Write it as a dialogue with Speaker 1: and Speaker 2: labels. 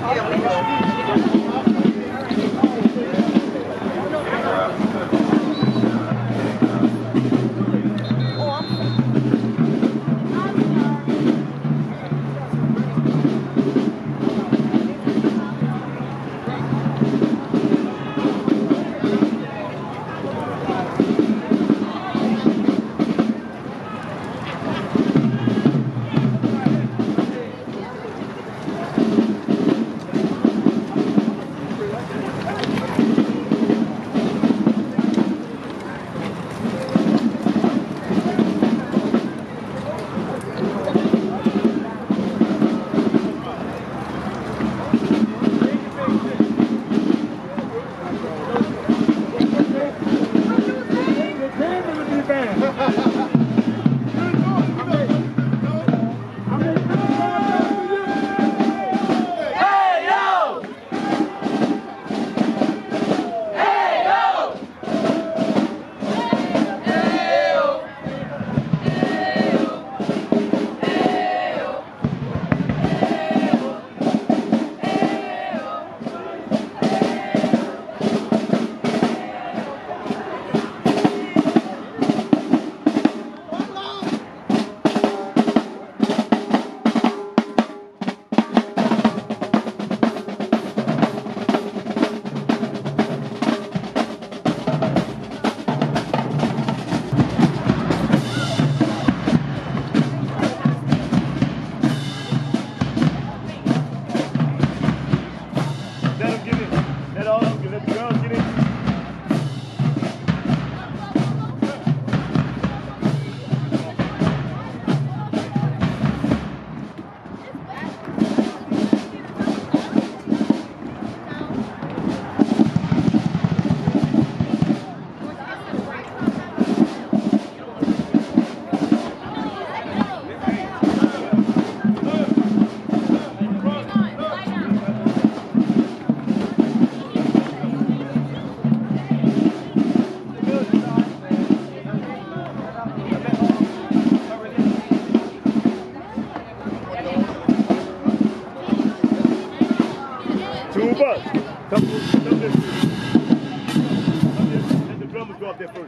Speaker 1: 好，有。Two bucks. Come, come this. Let the drummers go up there first.